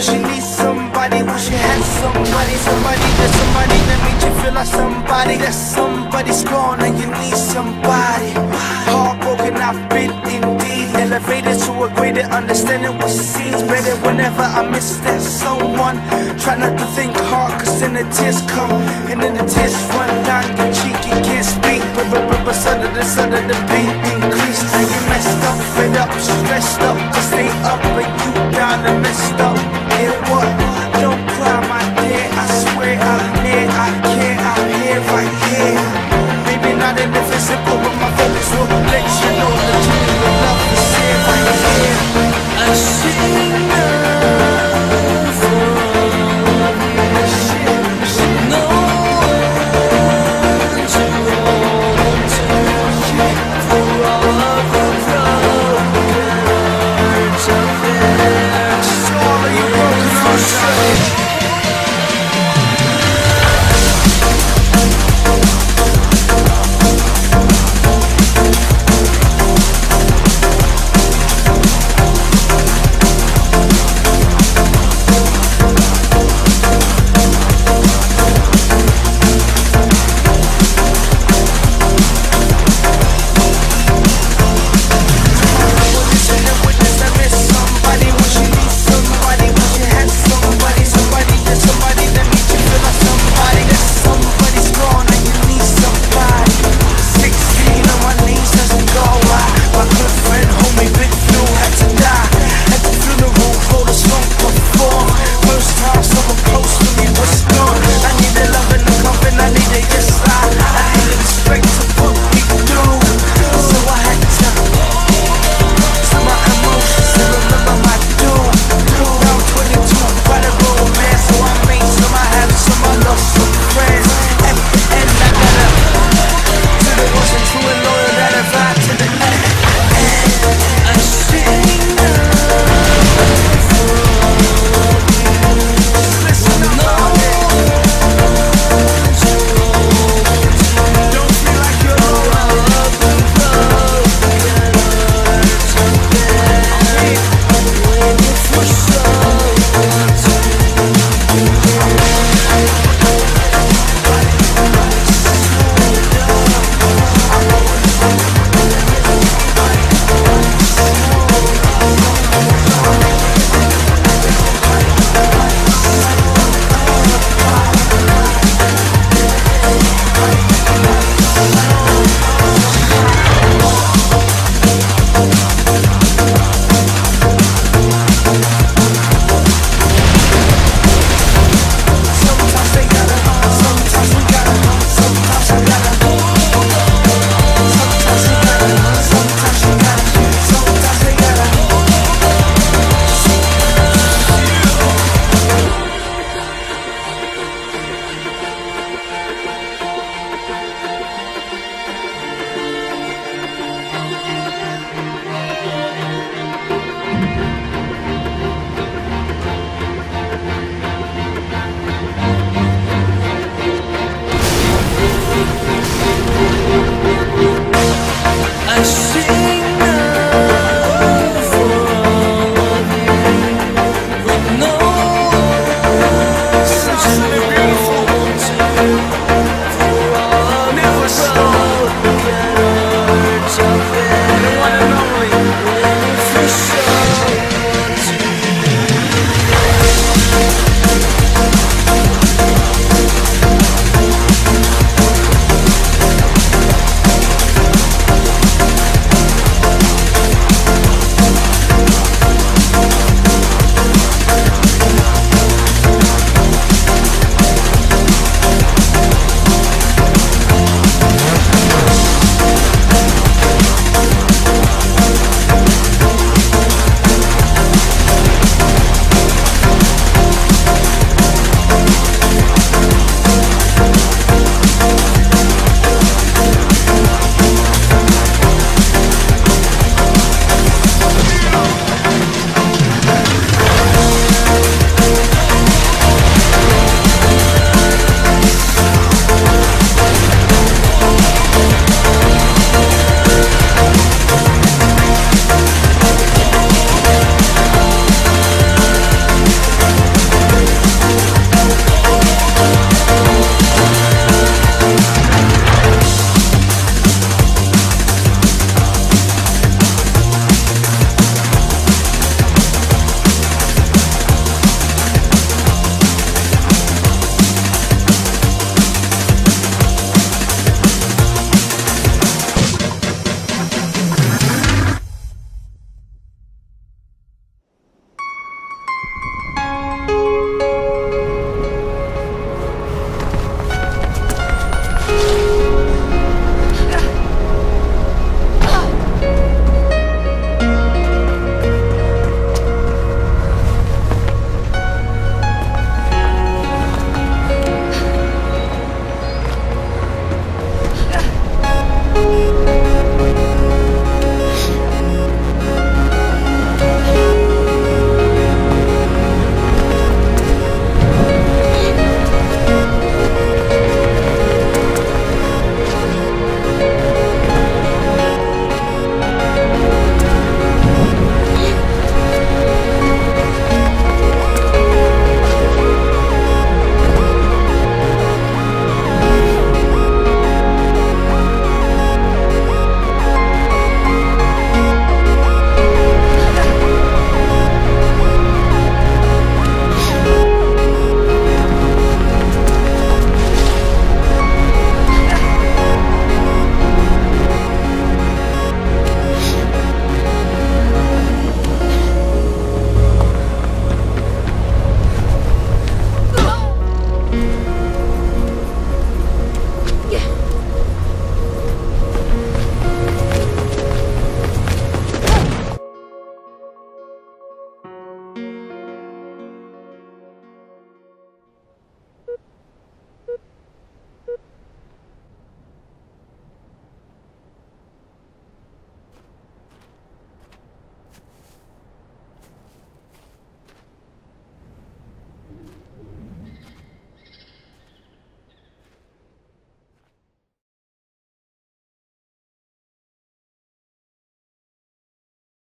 All she needs somebody, wish she had somebody, somebody, that somebody that made you feel like somebody. That somebody's gone and you need somebody. Heartbroken, I've been indeed elevated to a greater understanding. What seems better whenever I miss that someone. Try not to think hard, cause then the tears come, and then the tears run down your cheek. You can't speak, but but but but the sudden the pain up, stressed up, just stay up, but you and messed up. Yeah, what?